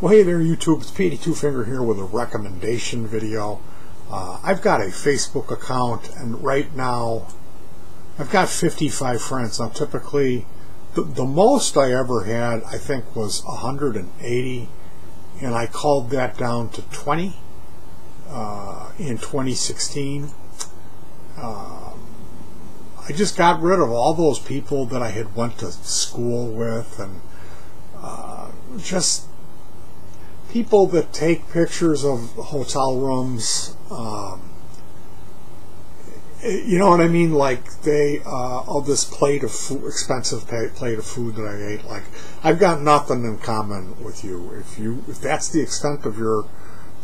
Well, hey there, YouTube. It's Petey Two Finger here with a recommendation video. Uh, I've got a Facebook account, and right now I've got 55 friends. Now, typically, the, the most I ever had, I think, was 180, and I called that down to 20 uh, in 2016. Um, I just got rid of all those people that I had went to school with, and uh, just people that take pictures of hotel rooms. Um, you know what I mean? Like they, uh, oh, this plate of food, expensive plate of food that I ate. Like I've got nothing in common with you. If you, if that's the extent of your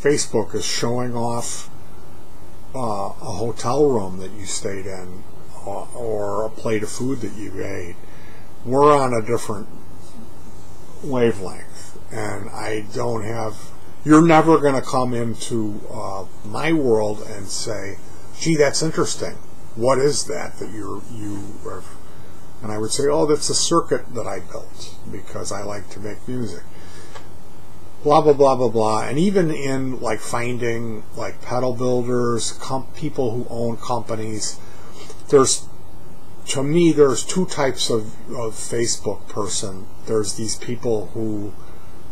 Facebook is showing off uh, a hotel room that you stayed in, uh, or a plate of food that you ate, we're on a different wavelength and I don't have. You're never going to come into uh, my world and say, "Gee, that's interesting. What is that that you're you?" Are, and I would say, "Oh, that's a circuit that I built because I like to make music." Blah blah blah blah blah. And even in like finding like pedal builders, people who own companies, there's to me there's two types of, of Facebook person. There's these people who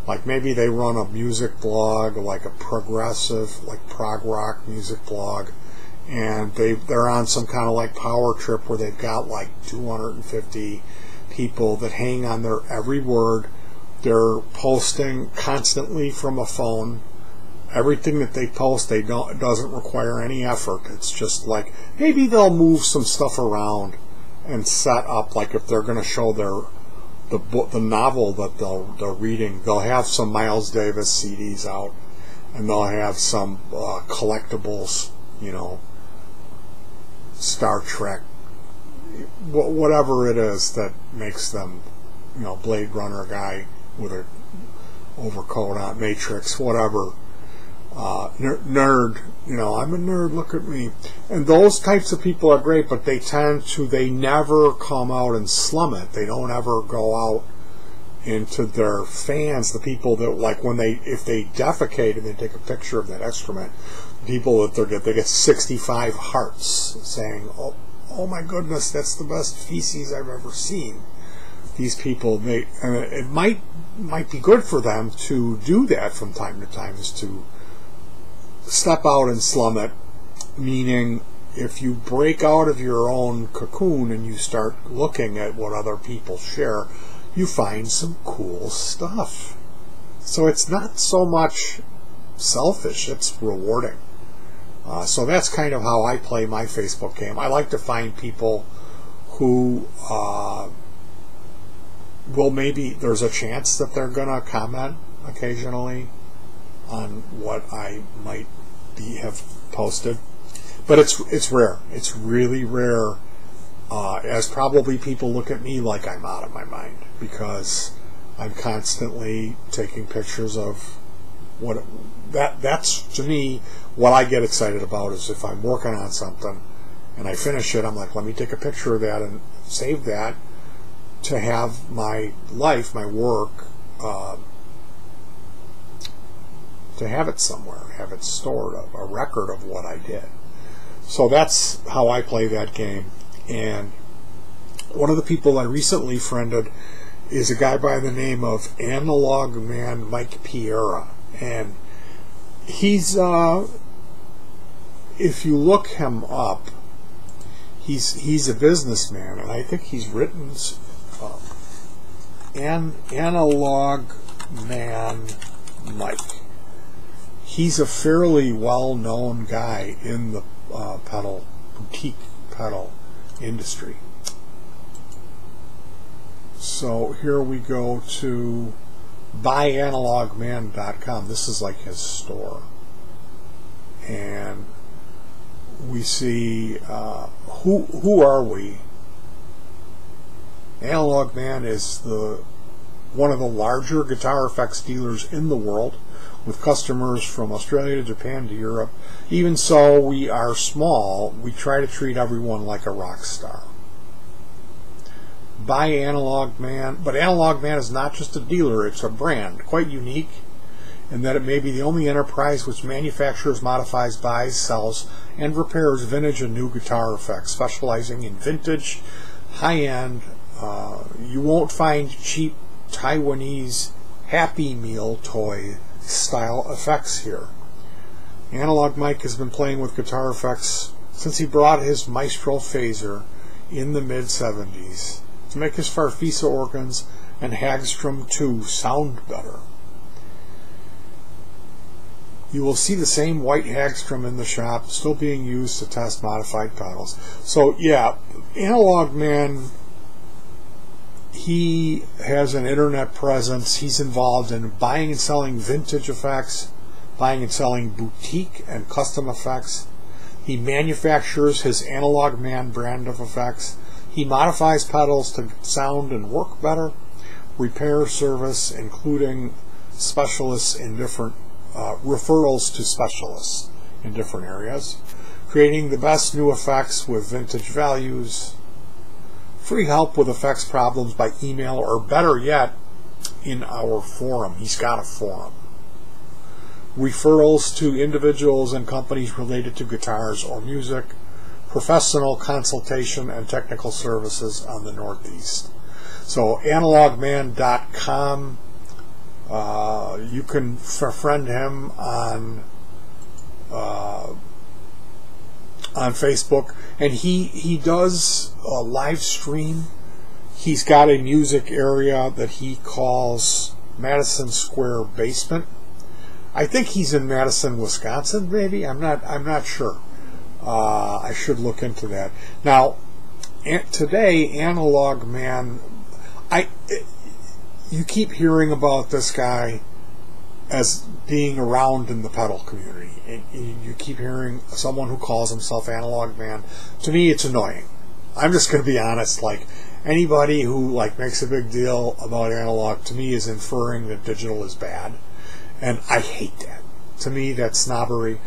like maybe they run a music blog, like a progressive, like prog rock music blog, and they they're on some kind of like power trip where they've got like 250 people that hang on their every word. They're posting constantly from a phone. Everything that they post, they don't doesn't require any effort. It's just like maybe they'll move some stuff around and set up like if they're going to show their the book, the novel that they'll they're reading. They'll have some Miles Davis CDs out, and they'll have some uh, collectibles. You know, Star Trek, whatever it is that makes them, you know, Blade Runner guy with a overcoat on, Matrix, whatever uh, nerd, you know, I'm a nerd, look at me. And those types of people are great, but they tend to, they never come out and slum it. They don't ever go out into their fans, the people that, like, when they, if they defecate and they take a picture of that excrement, people that they get, they get 65 hearts saying, oh, oh my goodness, that's the best feces I've ever seen. These people, they, it might, might be good for them to do that from time to time, is to, step out and slum it, meaning if you break out of your own cocoon and you start looking at what other people share, you find some cool stuff. So it's not so much selfish, it's rewarding. Uh, so that's kind of how I play my Facebook game. I like to find people who uh, will maybe, there's a chance that they're going to comment occasionally on what I might be have posted, but it's it's rare. It's really rare. Uh, as probably people look at me like I'm out of my mind because I'm constantly taking pictures of what that that's to me what I get excited about is if I'm working on something and I finish it, I'm like, let me take a picture of that and save that to have my life, my work. Uh, to have it somewhere, have it stored, a, a record of what I did. So that's how I play that game. And one of the people I recently friended is a guy by the name of Analog Man Mike Piera. And he's, uh, if you look him up, he's he's a businessman, and I think he's written uh, an analog man Mike he's a fairly well-known guy in the uh, pedal boutique pedal industry. So here we go to buyanalogman.com. This is like his store. And we see uh, who who are we? Analog Man is the one of the larger guitar effects dealers in the world with customers from Australia to Japan to Europe. Even so, we are small. We try to treat everyone like a rock star. Buy Analog Man, but Analog Man is not just a dealer, it's a brand, quite unique. and that it may be the only enterprise which manufactures, modifies, buys, sells, and repairs vintage and new guitar effects, specializing in vintage, high-end. Uh, you won't find cheap Taiwanese Happy Meal toy style effects here. Analog Mike has been playing with guitar effects since he brought his Maestro phaser in the mid 70s to make his Farfisa organs and Hagstrom 2 sound better. You will see the same white Hagstrom in the shop, still being used to test modified pedals. So yeah, Analog Man, he has an internet presence. He's involved in buying and selling vintage effects, buying and selling boutique and custom effects. He manufactures his Analog Man brand of effects. He modifies pedals to sound and work better. Repair service, including specialists in different uh, referrals to specialists in different areas, creating the best new effects with vintage values, free help with effects problems by email, or better yet, in our forum. He's got a forum. Referrals to individuals and companies related to guitars or music, professional consultation and technical services on the Northeast. So analogman.com uh, you can friend him on uh, on Facebook, and he he does a live stream. He's got a music area that he calls Madison Square Basement. I think he's in Madison, Wisconsin. Maybe I'm not. I'm not sure. Uh, I should look into that. Now, today, Analog Man. I you keep hearing about this guy as being around in the pedal community. And you keep hearing someone who calls himself Analog Man. To me, it's annoying. I'm just going to be honest. Like anybody who like makes a big deal about analog, to me, is inferring that digital is bad, and I hate that. To me, that's snobbery.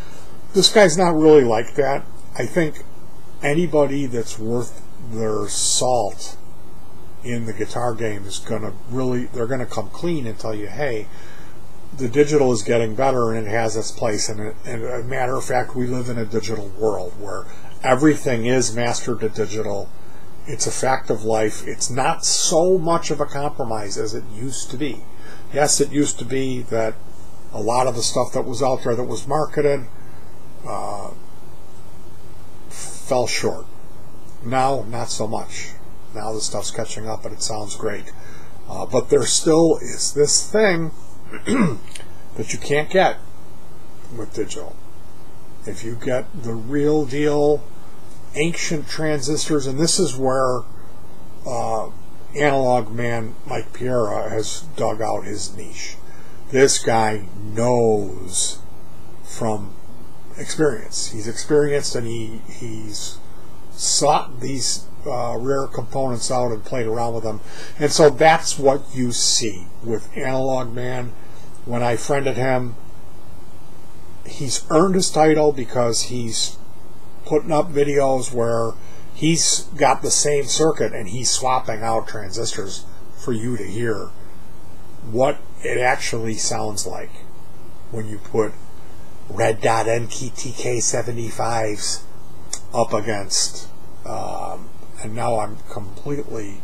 This guy's not really like that. I think anybody that's worth their salt in the guitar game is going to really they're going to come clean and tell you hey the digital is getting better and it has its place and, it, and a matter of fact we live in a digital world where everything is mastered to digital. It's a fact of life. It's not so much of a compromise as it used to be. Yes it used to be that a lot of the stuff that was out there that was marketed uh, fell short. Now not so much. Now the stuff's catching up and it sounds great. Uh, but there still is this thing that you can't get with digital. If you get the real deal ancient transistors, and this is where uh, analog man Mike Piera has dug out his niche. This guy knows from experience. He's experienced and he he's sought these uh, rare components out and played around with them. And so that's what you see with Analog Man. When I friended him, he's earned his title because he's putting up videos where he's got the same circuit and he's swapping out transistors for you to hear what it actually sounds like when you put red dot NTK 75s up against um, and now I'm completely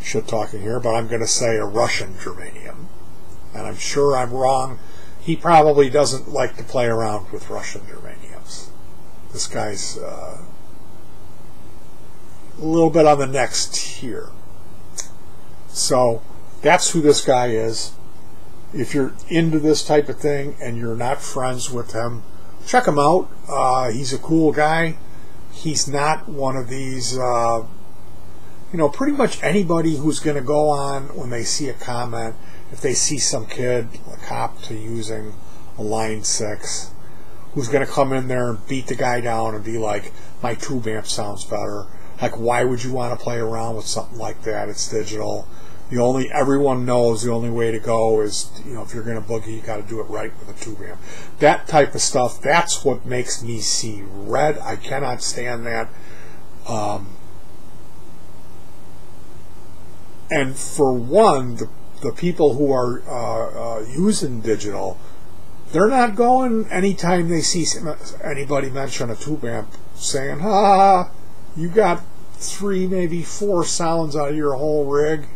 shit talking here, but I'm going to say a Russian germanium. And I'm sure I'm wrong. He probably doesn't like to play around with Russian germaniums. This guy's uh, a little bit on the next tier. So that's who this guy is. If you're into this type of thing and you're not friends with him, check him out. Uh, he's a cool guy he's not one of these, uh, you know, pretty much anybody who's going to go on when they see a comment, if they see some kid, a cop to using a line six, who's going to come in there and beat the guy down and be like, my tube amp sounds better. Like, why would you want to play around with something like that? It's digital. The only everyone knows the only way to go is you know if you're going to boogie, you got to do it right with a tube amp. That type of stuff. That's what makes me see red. I cannot stand that. Um, and for one, the, the people who are uh, uh, using digital, they're not going anytime they see anybody mention a tube amp saying, "Ha, you got three, maybe four sounds out of your whole rig."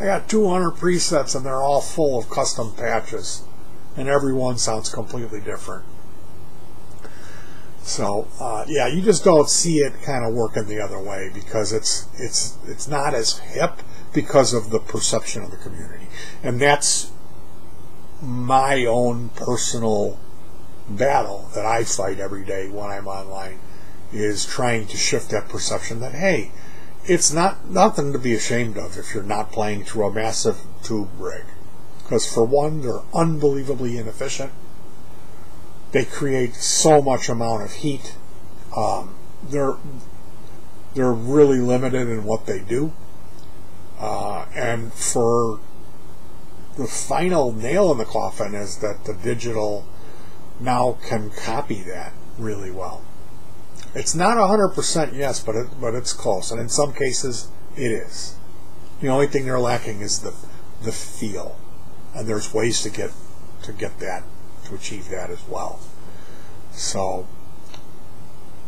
I got 200 presets and they're all full of custom patches, and every one sounds completely different. So uh, yeah, you just don't see it kind of working the other way because it's it's it's not as hip because of the perception of the community, and that's my own personal battle that I fight every day when I'm online is trying to shift that perception that hey, it's not nothing to be ashamed of if you're not playing through a massive tube rig, because for one, they're unbelievably inefficient they create so much amount of heat. Um, they're they're really limited in what they do, uh, and for the final nail in the coffin is that the digital now can copy that really well. It's not 100% yes, but it, but it's close, and in some cases it is. The only thing they're lacking is the the feel, and there's ways to get to get that to achieve that as well. So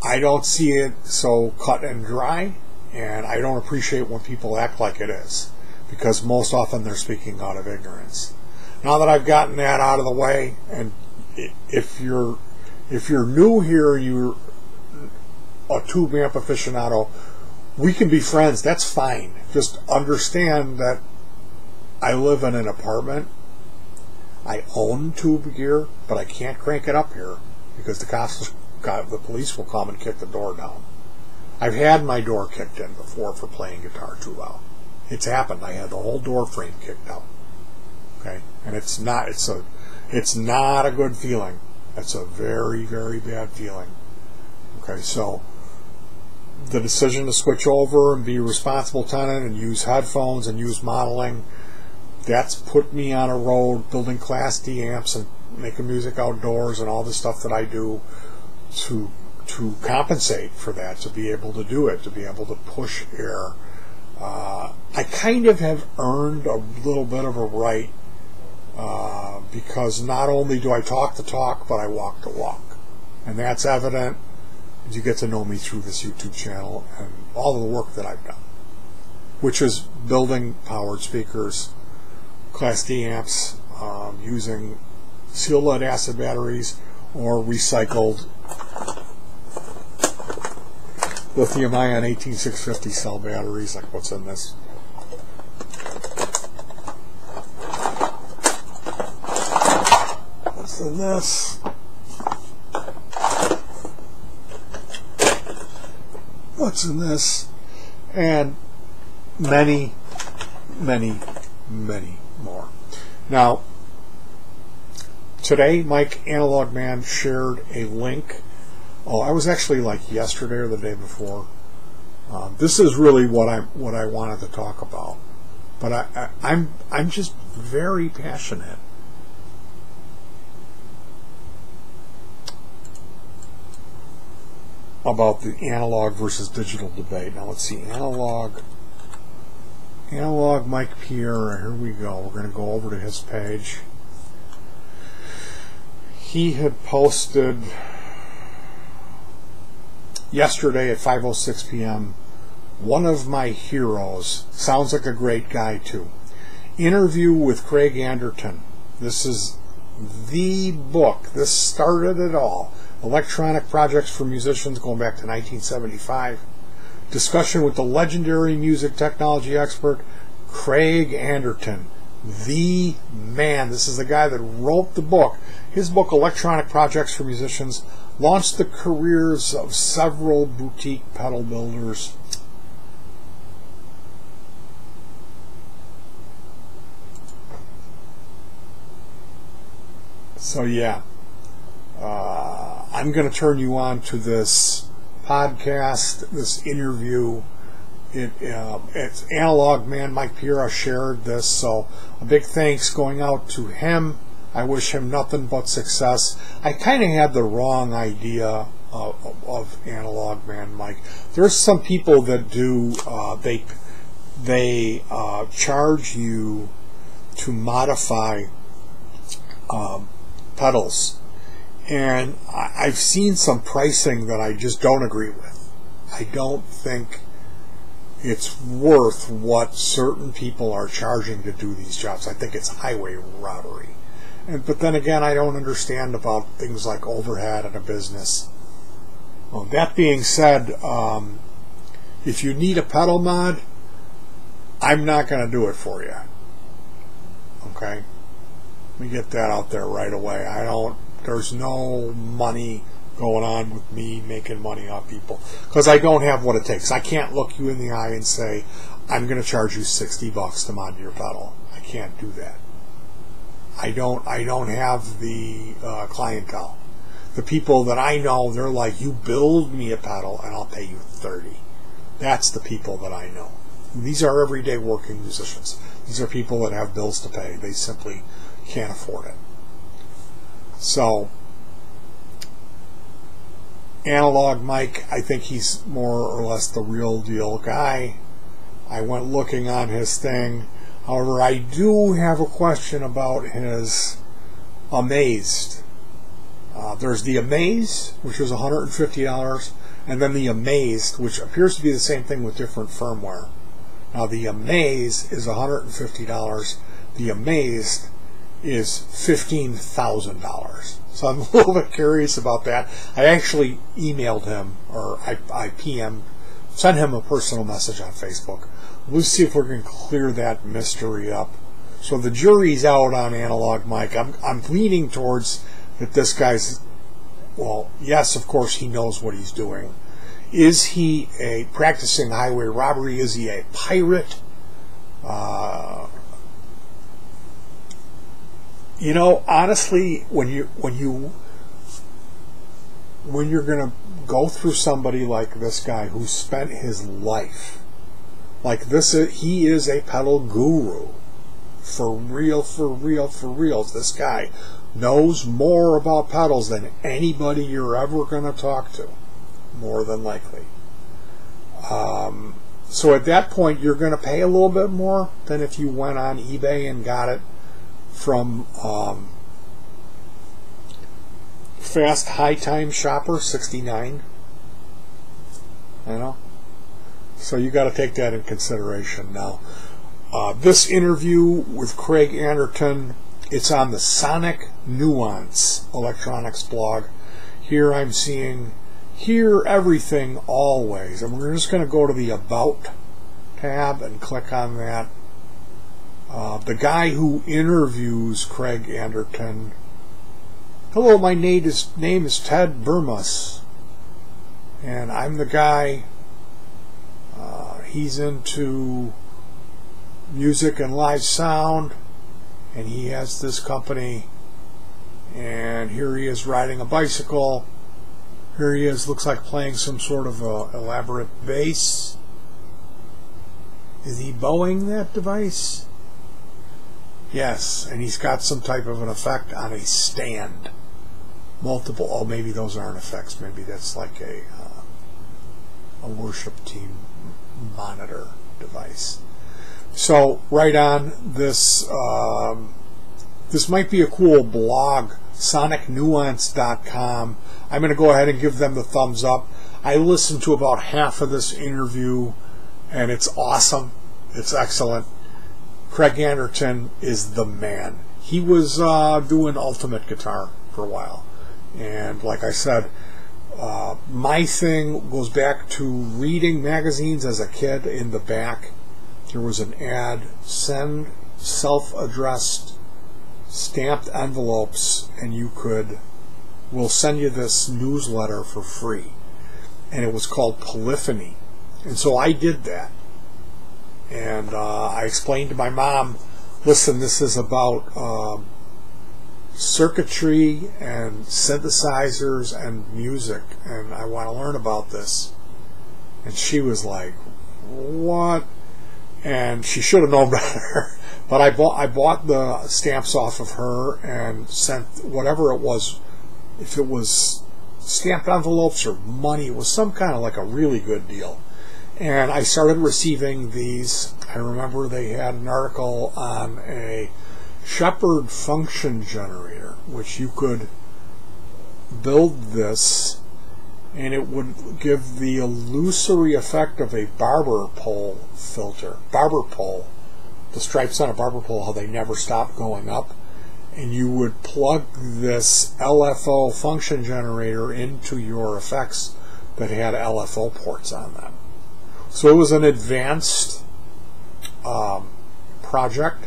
I don't see it so cut and dry, and I don't appreciate when people act like it is, because most often they're speaking out of ignorance. Now that I've gotten that out of the way, and if you're if you're new here, you're a tube amp aficionado, we can be friends. That's fine. Just understand that I live in an apartment I own tube gear, but I can't crank it up here because the cops, the police will come and kick the door down. I've had my door kicked in before for playing guitar too loud. It's happened. I had the whole door frame kicked out. Okay, and it's not. It's a. It's not a good feeling. It's a very, very bad feeling. Okay, so the decision to switch over and be a responsible tenant and use headphones and use modeling that's put me on a road building class D amps and making music outdoors and all the stuff that I do to to compensate for that, to be able to do it, to be able to push air. Uh, I kind of have earned a little bit of a right uh, because not only do I talk the talk, but I walk the walk. And that's evident you get to know me through this YouTube channel and all of the work that I've done, which is building powered speakers Class D amps um, using seal lead acid batteries or recycled lithium ion 18650 cell batteries like what's in this. What's in this? What's in this? And many, many, many more. Now, today, Mike Analog Man shared a link. Oh, I was actually like yesterday or the day before. Um, this is really what I what I wanted to talk about, but I, I, I'm I'm just very passionate about the analog versus digital debate. Now let's see, analog Analog Mike Pierre, here we go. We're going to go over to his page. He had posted yesterday at 5.06 p.m. One of my heroes. Sounds like a great guy, too. Interview with Craig Anderton. This is the book. This started it all. Electronic projects for musicians going back to 1975 discussion with the legendary music technology expert Craig Anderton. The man. This is the guy that wrote the book. His book, Electronic Projects for Musicians, launched the careers of several boutique pedal builders. So, yeah, uh, I'm going to turn you on to this podcast, this interview. It, uh, it's analog man Mike Piera shared this, so a big thanks going out to him. I wish him nothing but success. I kind of had the wrong idea of, of, analog man Mike. There's some people that do uh, they they uh, charge you to modify um, pedals. And I've seen some pricing that I just don't agree with. I don't think it's worth what certain people are charging to do these jobs. I think it's highway robbery. And, but then again, I don't understand about things like overhead in a business. Well, that being said, um, if you need a pedal mod, I'm not going to do it for you. Okay? Let me get that out there right away. I don't, there's no money going on with me making money off people because I don't have what it takes. I can't look you in the eye and say, I'm going to charge you 60 bucks to mod your pedal. I can't do that. I don't, I don't have the uh, clientele. The people that I know, they're like, you build me a pedal and I'll pay you 30. That's the people that I know. These are everyday working musicians. These are people that have bills to pay. They simply can't afford it. So, Analog Mike, I think he's more or less the real deal guy. I went looking on his thing. However, I do have a question about his Amazed. Uh, there's the Amaze, which was $150, and then the Amazed, which appears to be the same thing with different firmware. Now, the Amaze is $150. The Amazed is $15,000. So I'm a little bit curious about that. I actually emailed him, or I, I PM, sent him a personal message on Facebook. We'll see if we can clear that mystery up. So the jury's out on Analog Mike. I'm, I'm leaning towards that this guy's, well, yes, of course, he knows what he's doing. Is he a practicing highway robbery? Is he a pirate? Uh, you know, honestly, when you when you when you're gonna go through somebody like this guy who spent his life like this, he is a pedal guru for real, for real, for real. This guy knows more about pedals than anybody you're ever going to talk to, more than likely. Um, so at that point, you're going to pay a little bit more than if you went on eBay and got it from um, Fast High Time Shopper 69. You know? So you got to take that in consideration now. Uh, this interview with Craig Anderton, it's on the Sonic Nuance electronics blog. Here I'm seeing Hear Everything Always. And we're just going to go to the About tab and click on that. Uh, the guy who interviews Craig Anderton. Hello, my name is, name is Ted Burmus. And I'm the guy. Uh, he's into music and live sound, and he has this company. And here he is riding a bicycle. Here he is, looks like playing some sort of a elaborate bass. Is he bowing that device? Yes, and he's got some type of an effect on a stand. Multiple. Oh, maybe those aren't effects. Maybe that's like a uh, a worship team monitor device. So right on this, um, this might be a cool blog, sonicnuance.com. I'm going to go ahead and give them the thumbs up. I listened to about half of this interview, and it's awesome. It's excellent. Craig Anderton is the man. He was uh, doing ultimate guitar for a while, and like I said, uh, my thing goes back to reading magazines as a kid. In the back, there was an ad: send self-addressed stamped envelopes, and you could. We'll send you this newsletter for free, and it was called Polyphony, and so I did that and uh, I explained to my mom, listen, this is about um, circuitry and synthesizers and music, and I want to learn about this. And she was like, what? And she should have known better. but I bought I bought the stamps off of her and sent whatever it was, if it was stamped envelopes or money, it was some kind of like a really good deal and I started receiving these. I remember they had an article on a Shepard function generator, which you could build this and it would give the illusory effect of a barber pole filter. Barber pole, the stripes on a barber pole, how they never stop going up. And you would plug this LFO function generator into your effects that had LFO ports on them. So it was an advanced um, project,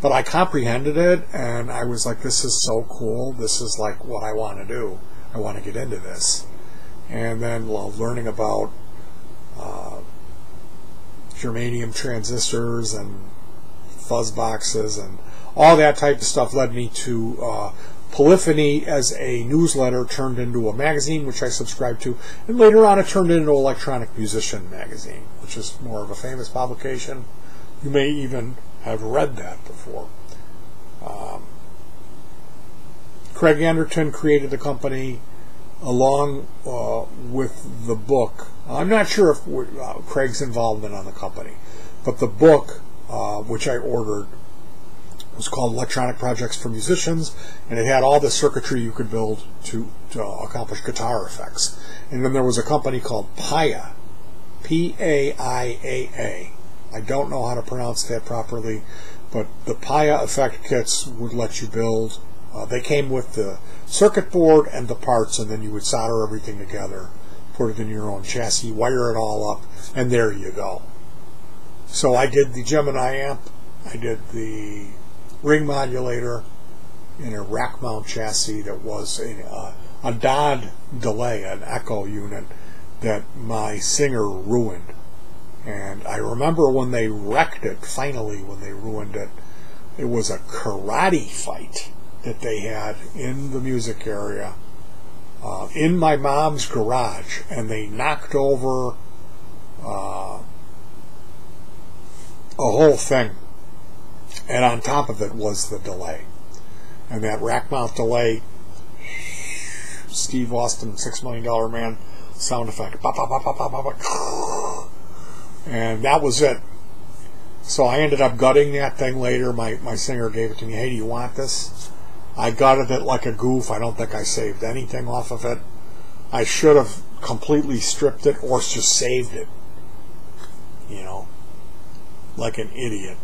but I comprehended it and I was like, this is so cool. This is like what I want to do. I want to get into this and then well, learning about uh, germanium transistors and fuzz boxes and all that type of stuff led me to uh, Polyphony as a newsletter turned into a magazine, which I subscribed to, and later on it turned into Electronic Musician magazine, which is more of a famous publication. You may even have read that before. Um, Craig Anderton created the company along uh, with the book. I'm not sure if uh, Craig's involvement on the company, but the book, uh, which I ordered, was called Electronic Projects for Musicians, and it had all the circuitry you could build to, to accomplish guitar effects. And then there was a company called Paiaa, P-A-I-A-A. I don't know how to pronounce that properly, but the Paiaa effect kits would let you build. Uh, they came with the circuit board and the parts, and then you would solder everything together, put it in your own chassis, wire it all up, and there you go. So I did the Gemini amp, I did the ring modulator in a rack mount chassis that was a, uh, a DOD delay, an echo unit that my singer ruined. And I remember when they wrecked it, finally, when they ruined it, it was a karate fight that they had in the music area uh, in my mom's garage, and they knocked over uh, a whole thing. And on top of it was the delay. And that rack mount delay, Steve Austin, Six Million Dollar Man sound effect. And that was it. So I ended up gutting that thing later. My, my singer gave it to me. Hey, do you want this? I gutted it like a goof. I don't think I saved anything off of it. I should have completely stripped it or just saved it. You know, like an idiot.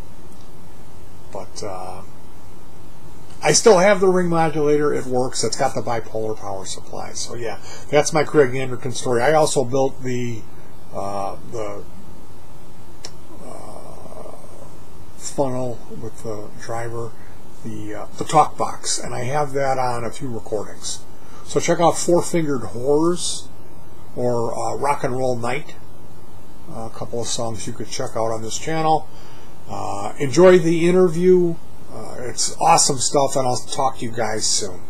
But uh, I still have the ring modulator. It works. It's got the bipolar power supply. So yeah, that's my Craig Anderton story. I also built the uh, the uh, funnel with the driver the uh, the talk box, and I have that on a few recordings. So check out Four Fingered Horrors or uh, Rock and Roll Night, a couple of songs you could check out on this channel. Uh, enjoy the interview. Uh, it's awesome stuff, and I'll talk to you guys soon.